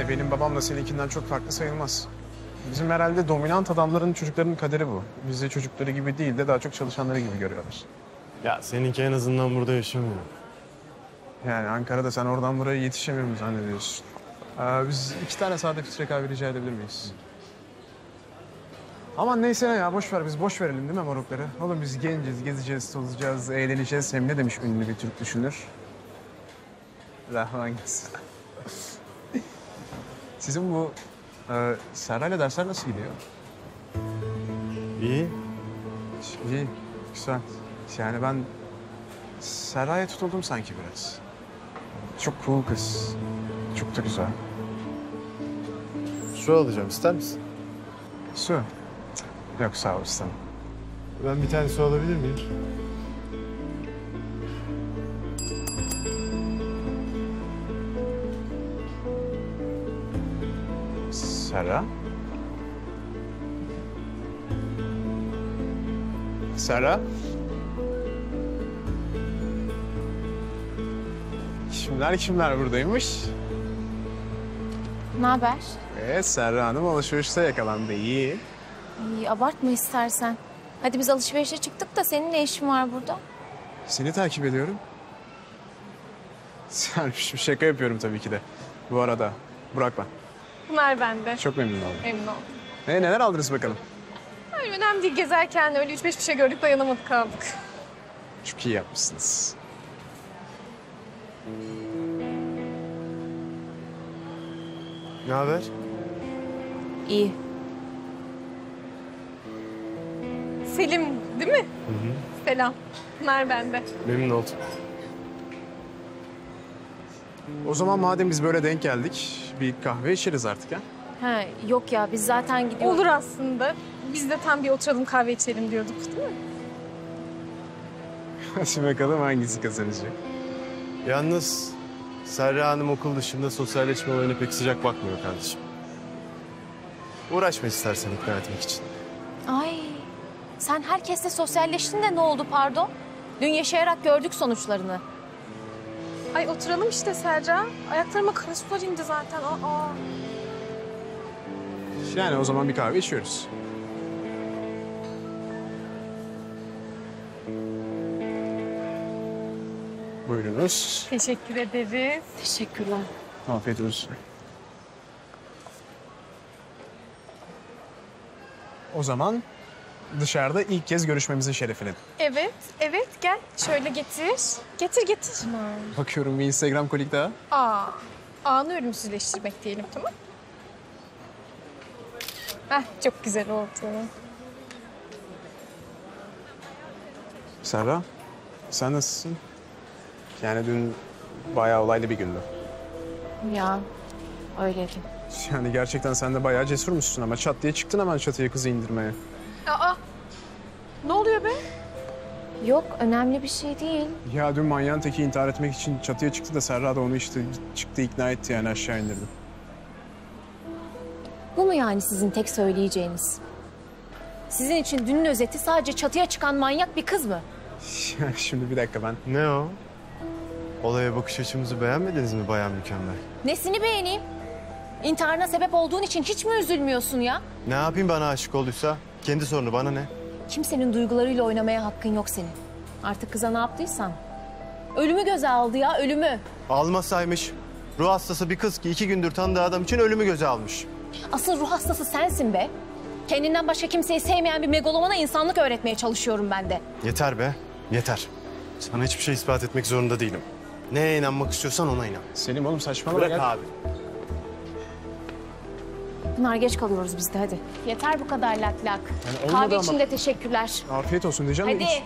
Yani benim babam da seninkinden çok farklı sayılmaz. Bizim herhalde dominant adamların çocuklarının kaderi bu. Bizde çocukları gibi değil de daha çok çalışanları gibi görüyorlar. Ya seninki en azından burada yaşamıyor. Yani Ankara'da sen oradan buraya yetişemiyor mu zannediyorsun? Ee, biz iki tane sade filtre kahve rica edebilir miyiz? Aman neyse ne ya boş ver biz boş verelim değil mi morukları? Oğlum biz genciz, gezeceğiz, tozacağız, eğleneceğiz. Hem ne demiş ünlü bir Türk düşünür? Rahman gitsin. Sizin bu e, Serra'yla dersler nasıl gidiyor? İyi. İyi, güzel. Yani ben Serra'ya tutuldum sanki biraz. Çok cool kız. Çok da güzel. Su alacağım ister misin? Su. Yok sağ ol istemem. Ben bir tane su alabilir miyim? Serra? Serra? Kimler kimler buradaymış? Ne haber? Ee, Serra Hanım alışverişte yakalandı. İyi. İyi, abartma istersen. Hadi biz alışverişe çıktık da senin ne işin var burada? Seni takip ediyorum. Sen şimdi şaka yapıyorum tabii ki de. Bu arada Burak ben. Pınar bende. Çok memnun oldum. Memnun oldum. Ee, neler aldınız bakalım? Yani önemli değil. Gezerken öyle üç beş bir şey gördük dayanamadık kaldık. Çok iyi yapmışsınız. Ne haber? İyi. Selim değil mi? Selam. Pınar bende. Memnun oldum. O zaman madem biz böyle denk geldik, bir kahve içeriz artık ha. Ha, yok ya biz zaten gidiyoruz. Olur aslında. Biz de tam bir oturalım kahve içelim diyorduk değil mi? Hadi bakalım hangisi kazanacak. Yalnız Serra Hanım okul dışında sosyalleşme olayına pek sıcak bakmıyor kardeşim. Uğraşma istersen ikna etmek için. Ay sen herkesle sosyalleştin de ne oldu pardon? Dün yaşayarak gördük sonuçlarını. Ay oturalım işte Serra. Ayaklarıma kara sular indi zaten. Aa. Yani o zaman bir kahve içiyoruz. Buyurunuz. Teşekkür ederiz. Teşekkürler. Afiyet olsun. O zaman dışarıda ilk kez görüşmemizin şerefine. Evet, evet gel. Şöyle getir. Getir, getir. Bakıyorum bir Instagram kolik daha. Aa, anı ölümsüzleştirmek diyelim tamam Heh, çok güzel oldu. Serra, sen nasılsın? Yani dün bayağı olaylı bir gündü. Ya öyleydi. Yani gerçekten sen de bayağı cesurmuşsun ama çat diye çıktın hemen çatıya kızı indirmeye. Aa, ne oluyor be? Yok önemli bir şey değil. Ya dün manyağın teki intihar etmek için çatıya çıktı da Serra da onu işte çıktı ikna etti yani aşağı indirdi. Bu mu yani sizin tek söyleyeceğiniz? Sizin için dünün özeti sadece çatıya çıkan manyak bir kız mı? Yani şimdi bir dakika ben. Ne o? Olaya bakış açımızı beğenmediniz mi bayan mükemmel? Nesini beğeneyim? İntiharına sebep olduğun için hiç mi üzülmüyorsun ya? Ne yapayım bana aşık olduysa? Kendi sorunu bana ne? Kimsenin duygularıyla oynamaya hakkın yok senin. Artık kıza ne yaptıysan. Ölümü göze aldı ya, ölümü. Almasaymış. Ruh hastası bir kız ki iki gündür tanıdığı adam için ölümü göze almış. Asıl ruh hastası sensin be. Kendinden başka kimseyi sevmeyen bir megalomana insanlık öğretmeye çalışıyorum ben de. Yeter be, yeter. Sana hiçbir şey ispat etmek zorunda değilim. Neye inanmak istiyorsan ona inan. Selim oğlum saçmalama Bırak gel. abi. Pınar geç kalıyoruz biz de hadi. Yeter bu kadar lak lak. Yani Kahve için de teşekkürler. Afiyet olsun diyeceğim. Hadi.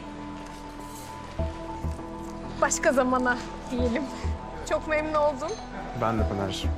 Başka zamana diyelim. Çok memnun oldum. Ben de Pınar'cığım.